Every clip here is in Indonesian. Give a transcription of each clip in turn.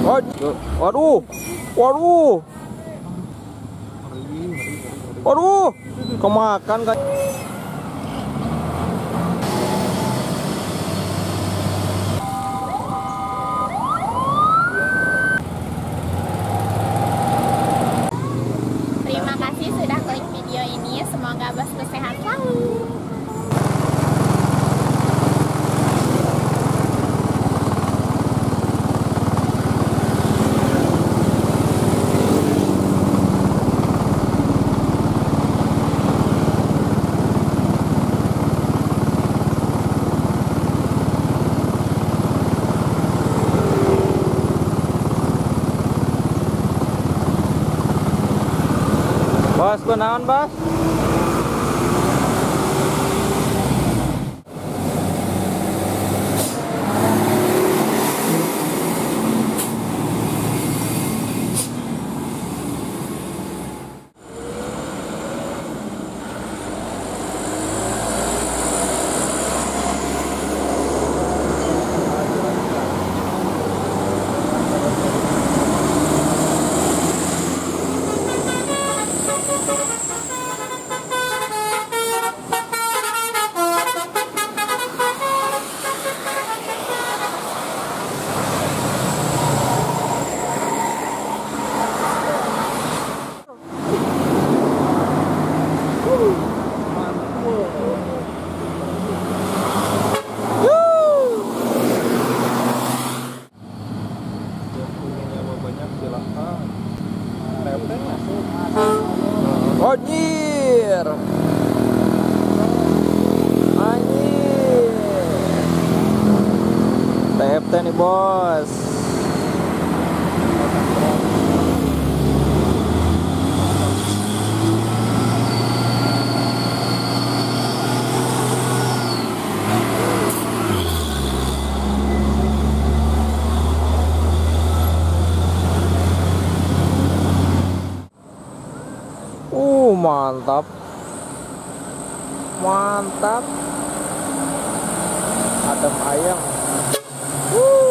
Waduh, waduh, waduh, waduh, kemakan kan? Bos, kunaon TFT nih bos. Uh, mantap. Mantap. Adem ayam. Woo!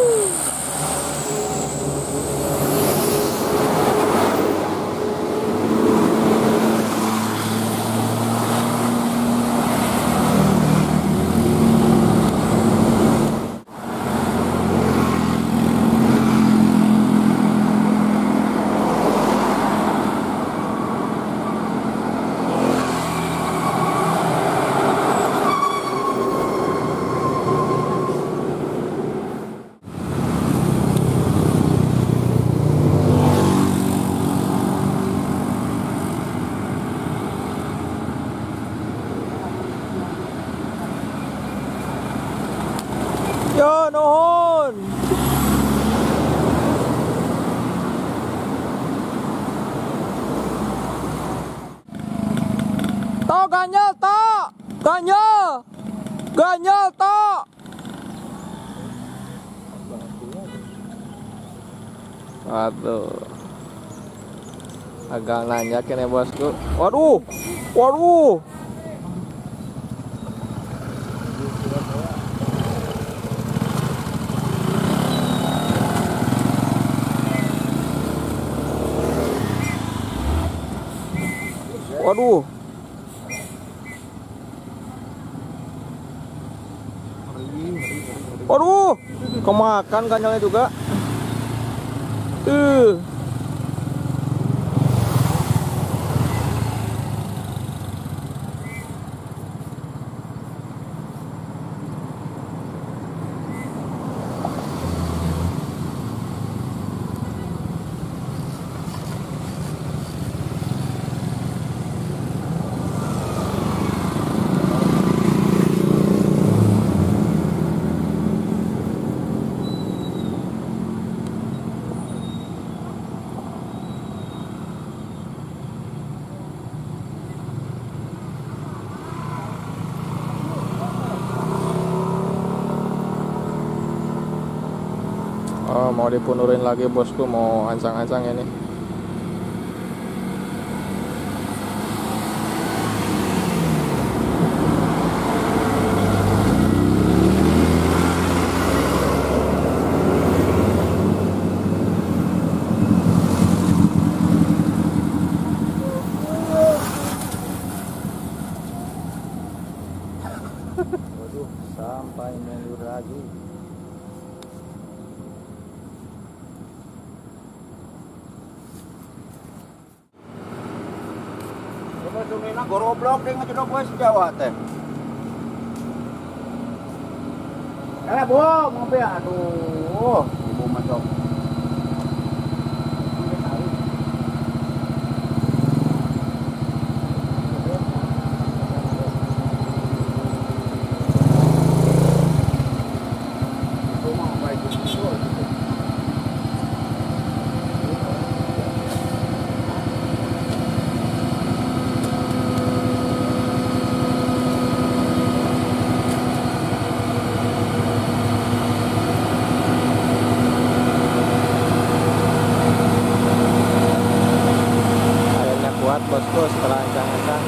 Ya nuhun. Tok ganyel tok. Ganyel. Ganyel tok. Waduh. Agak nanyakin ya bosku. Waduh. Waduh. Waduh. Waduh, kemakan kanyalnya juga. Uh. oh, mau dipunurin lagi bosku mau ancang-ancang ini Waduh, sampai melur lagi. Dunina goroblok deh ngecedok gue sejawa teh. Eh, Bu, mobil aduh. bosku setelah ancang-ancang.